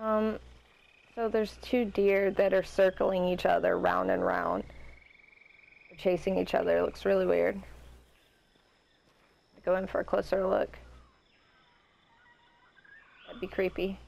Um, so there's two deer that are circling each other round and round. They're chasing each other. It looks really weird. Go in for a closer look. That'd be creepy.